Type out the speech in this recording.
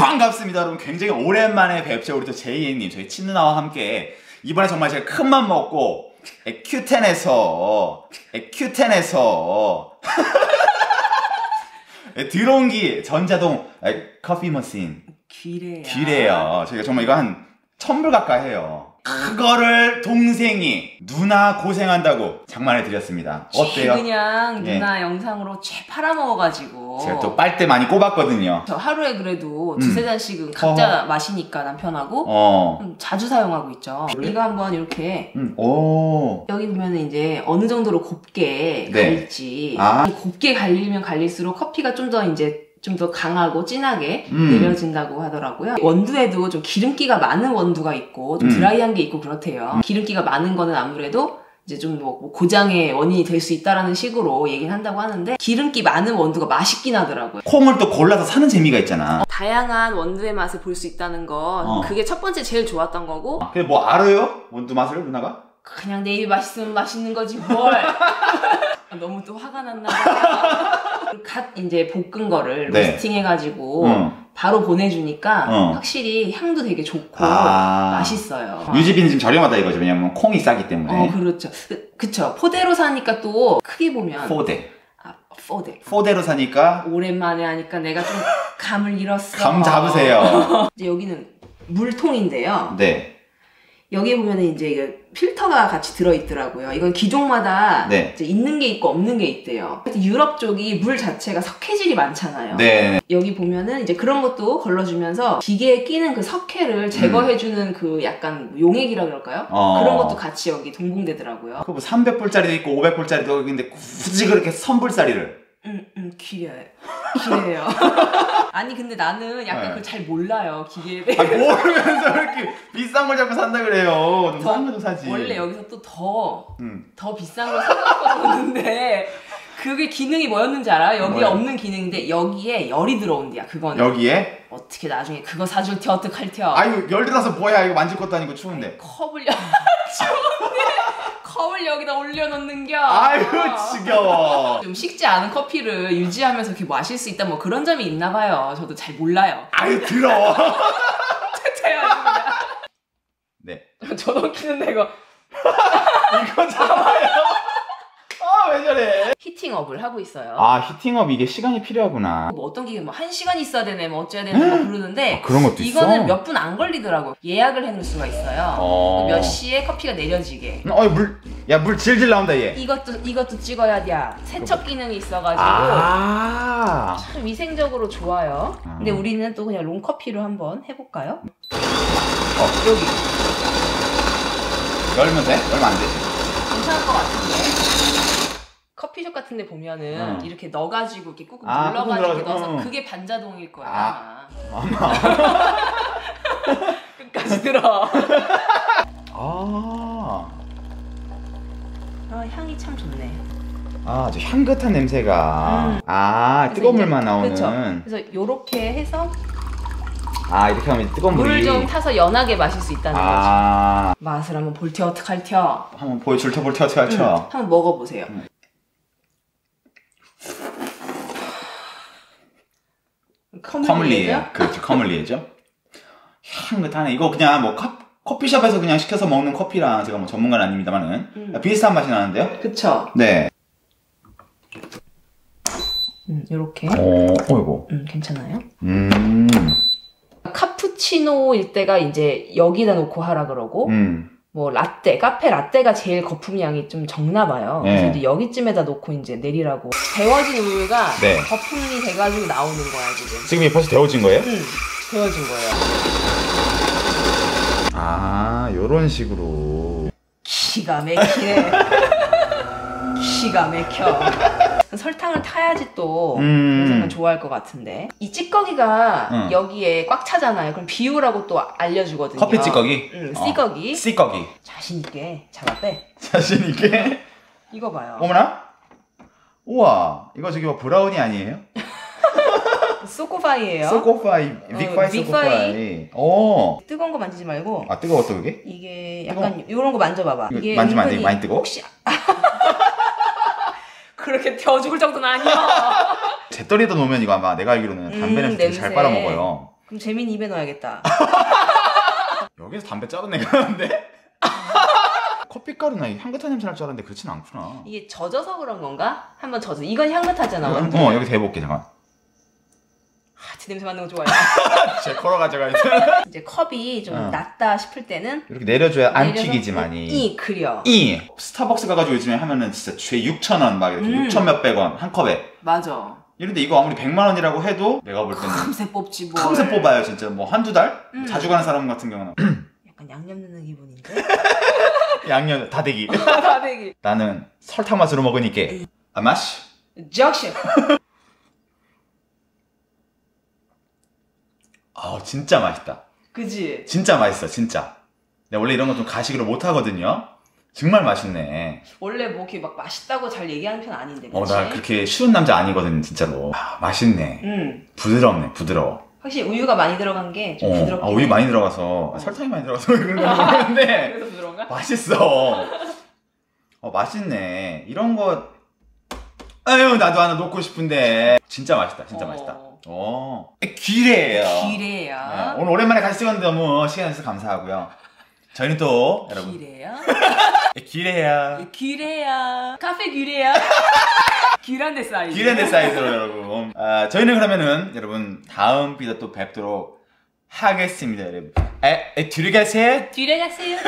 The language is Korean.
반갑습니다. 여러분 굉장히 오랜만에 뵙죠. 우리 또 제이님 저희 친누나와 함께. 이번에 정말 제가 큰맘 먹고 Q10에서 Q10에서 들어온 기 전자동 커피 머신. 귀래요. 귀래요. 저희가 정말 이거 한 천불 가까이 해요 그거를 동생이 누나 고생한다고 장만해 드렸습니다 어때요? 그냥 예. 누나 영상으로 죄 팔아먹어가지고. 제가 또 빨대 많이 꼽았거든요 저 하루에 그래도 음. 두세 잔씩은 각자 마시니까 남편하고 어. 음, 자주 사용하고 있죠. 이거 한번 이렇게 음, 오. 여기 보면 이제 어느 정도로 곱게 네. 갈지 아. 이 곱게 갈리면 갈릴수록 커피가 좀 더 이제 좀 더 강하고 진하게 음. 내려진다고 하더라고요. 원두에도 좀 기름기가 많은 원두가 있고 좀 음. 드라이한 게 있고 그렇대요. 기름기가 많은 거는 아무래도 이제 좀 뭐 고장의 원인이 될 수 있다라는 식으로 얘기는 한다고 하는데 기름기 많은 원두가 맛있긴 하더라고요. 콩을 또 골라서 사는 재미가 있잖아. 다양한 원두의 맛을 볼 수 있다는 거 어. 그게 첫 번째 제일 좋았던 거고 근데 뭐 알아요? 원두 맛을 누나가? 그냥 내 입이 맛있으면 맛있는 거지 뭘 너무 또 화가 났나 봐요 갓 이제 볶은 거를 네. 로스팅 해가지고 응. 바로 보내주니까 어. 확실히 향도 되게 좋고 아. 맛있어요 유지비는 지금 저렴하다 이거죠. 왜냐면 콩이 싸기 때문에. 어 그렇죠 그, 그쵸 포대로 사니까 또 크게 보면 포대. 아, 포대 포대로 사니까 오랜만에 하니까 내가 좀 감을 잃었어 감 잡으세요. 이제 여기는 물통인데요 네. 여기 보면은 이제 이게 필터가 같이 들어있더라고요. 이건 기종마다 네. 이제 있는 게 있고 없는 게 있대요. 유럽 쪽이 물 자체가 석회질이 많잖아요. 네. 여기 보면은 이제 그런 것도 걸러주면서 기계에 끼는 그 석회를 제거해주는 그 약간 용액이라 그럴까요? 어. 그런 것도 같이 여기 동봉되더라고요. 그뭐 300불짜리도 있고 500불짜리도 있는데 굳이 그렇게 선불짜리를. 음, 음, 기래요. 기래요. 아니 근데 나는 약간 네. 그걸 잘 몰라요 기계에 아 대해. 모르면서 이렇게 비싼 걸 자꾸 산다 그래요. 좀 더- 싼 거도 사지. 원래 여기서 또 더 음. 더 비싼 걸 사갖고 줬는데 그게 기능이 뭐였는지 알아요? 여기에 뭐예요? 없는 기능인데 여기에 열이 들어온대야 그거는 여기에 어떻게 나중에 그거 사줄 테 어떡할 테요 아유 열 들어서 뭐야 이거 만질 것도 아니고 추운데. 컵을 여 추운데 컵을 여기다 올려놓는겨 아유 지겨워. 좀 식지 않은 커피를 유지하면서 이렇게 마실 수 있다 뭐 그런 점이 있나 봐요 저도 잘 몰라요 아유 더러워. 네. 저도 키는데 이거 이거 잡아요. 아 왜 저래? 히팅업을 하고 있어요 아 히팅업 이게 시간이 필요하구나. 뭐 어떤 기계 뭐한 시간 있어야 되네 뭐 어째야 되네 뭐 그러는데 그런 것도 있어. 이거는 몇 분 안 걸리더라고. 예약을 해놓을 수가 있어요. 어. 몇 시에 커피가 내려지게. 어이 물, 야 물 질질 나온다 얘. 이것도 이것도 찍어야 돼. 세척 기능이 있어가지고 아. 참 위생적으로 좋아요. 아. 근데 우리는 또 그냥 롱커피로 한번 해볼까요? 어. 여기 열면 돼? 열면 안 돼. 괜찮을 것 같은데. 커피숍 같은 데 보면은 음. 이렇게 넣어가지고 이렇게 꾹꾹 아, 눌러가지고 꾹꾹 넣어서 음. 그게 반자동일 거야. 아. 아마. 끝까지 들어. 아. 아, 향이 참 좋네. 아, 저 향긋한 냄새가. 음. 아, 뜨거운 물만 나오는. 그쵸. 그래서 요렇게 해서 아, 이렇게 하면 뜨거운 물이. 물을 좀 타서 연하게 마실 수 있다는 거지. 아. 맛을 한번 볼테 어떡할 텨. 한번 보여줄 테, 볼테, 어떻게 음? 한번 먹어보세요. 음. 커물리에요. 그렇죠, 커물리에죠. 향긋하네. 이거 그냥 뭐 커, 커피숍에서 그냥 시켜서 먹는 커피랑 제가 뭐 전문가는 아닙니다만은 음. 비슷한 맛이 나는데요? 그쵸. 네. 음, 요렇게. 오, 어이구. 음, 괜찮아요? 음. 카푸치노일 때가 이제 여기다 놓고 하라 그러고, 음. 뭐 라떼, 카페 라떼가 제일 거품량이 좀 적나 봐요. 네. 그래서 이제 여기쯤에다 놓고 이제 내리라고. 데워진 우유가 네. 거품이 돼가지고 나오는 거야, 지금. 지금 이게 벌써 데워진 거예요? 음, 데워진 거예요. 아, 요런 식으로. 기가 막히네. 기가 막혀. 설탕을 타야지 또 음. 좋아할 것 같은데. 이 찌꺼기가 응. 여기에 꽉 차잖아요. 그럼 비우라고 또 알려주거든요. 커피 찌꺼기? 응, 어. 찌꺼기. 찌꺼기. 자신 있게 잡아 빼. 자신 있게. 이거 봐요. 어머나? 우와, 이거 저기 뭐 브라우니 아니에요? 소코파이예요. 소코파이, 어, 빅파이 빅파이. 소코파이. 오. 뜨거운 거 만지지 말고 아, 뜨거웠어, 그게? 이게 약간 이런 거 만져봐봐. 이게 만지면 안 돼? 많이 뜨거워? 혹시 그렇게 데워 죽을 정도는 아니야. 재떨이도 놓으면 이거 아마 내가 알기로는 담배 음, 냄새 되게 잘 냄새. 빨아먹어요. 그럼 재민이 입에 넣어야겠다. 여기서 담배 자른 애가 나는데? 커피가루나 이 향긋한 냄새 날 줄 알았는데 그렇진 않구나. 이게 젖어서 그런 건가? 한번 젖어. 이건 향긋하잖아. 완전. 어, 여기 대볼게, 잠깐. 같이 냄새 맡는 거 좋아요. 제 걸어 가져가야 돼. 이제 컵이 좀 어. 낮다 싶을 때는 이렇게 내려줘야 안 내려서 튀기지 많이. 이 그려. 이 스타벅스 가가지고 요즘에 하면은 진짜 죄 6천 원막 이렇게 음. 6천 몇백 원 한 컵에. 맞아. 이런데 이거 아무리 100만 원이라고 해도 내가 볼 때는 금세 뽑지 뭐. 금세 뽑아요 진짜 뭐 한두 달? 음. 자주 가는 사람 같은 경우는 약간 양념 넣는 기분인데. 양념 다대기 다대기. 나는 설탕 맛으로 먹으니까 아 맛이 적셔. 아 진짜 맛있다 그지. 진짜 맛있어 진짜 내가 원래 이런 거좀 가식으로 못 하거든요 정말 맛있네 원래 뭐 이렇게 막 맛있다고 잘 얘기하는 편 아닌데. 어 그치? 나 그렇게 쉬운 남자 아니거든 진짜로 아, 맛있네 음. 부드럽네 부드러워 확실히 우유가 많이 들어간 게 좀 어, 부드럽게. 아, 우유 많이 들어가서 설탕이 많이 들어가서 그런 건 모르겠는데 그래서 부드러운가? 맛있어. 어, 맛있네. 이런 거. 아유, 나도 하나 놓고 싶은데. 진짜 맛있다. 진짜 어. 맛있다. 어. 기래예요. 기래야. 네, 오늘 오랜만에 같이 찍었는데 너무 시간 내서 감사하고요. 저희는 또 여러분 기래야. 기래야. 기래야. 카페 기래야. 기란데 사이즈. 기랜드 사이즈로 여러분. 아, 저희는 그러면은 여러분 다음 비도 또 뵙도록 하겠습니다, 여러분. 에, 에 들어가세요. 뒤에 가세요.